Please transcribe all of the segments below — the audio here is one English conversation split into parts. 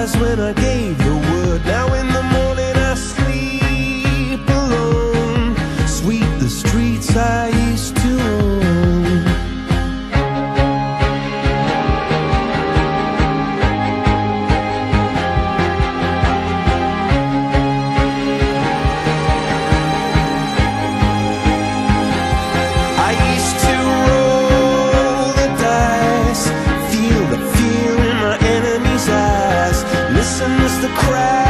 When I get. crash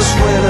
was when